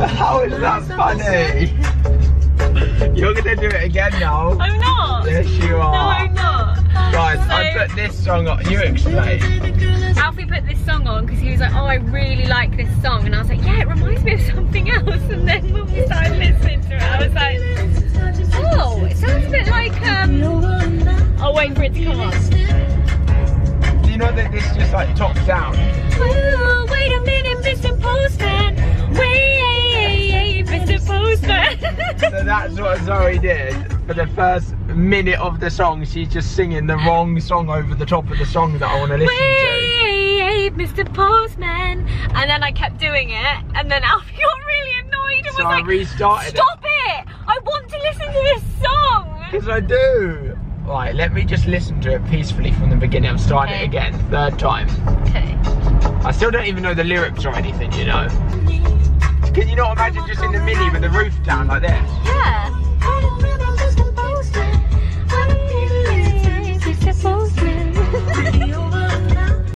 How is that funny? You're gonna do it again now. I'm not. Yes, you are. No. I'm not. Guys, I put this song on. You explain. Alfie put this song on because he was like, oh, I really like this song. And I was like, yeah, it reminds me of something else. And then when we started listening to it, I was like, oh, it sounds a bit like, um, I'll wait for it to come on. Do you know that this just like tops down? That's what Zoe did for the first minute of the song. She's just singing the wrong song over the top of the song that I want to listen to. Wait, Mr. Postman. And then I kept doing it, and then Alfie got really annoyed and So was I like, restarted Stop it! I want to listen to this song! Because I do. Right, let me just listen to it peacefully from the beginning. I'm starting Okay. it again, third time. Okay. I still don't even know the lyrics or anything, you know. Can you not imagine just in the mini with the roof down like this?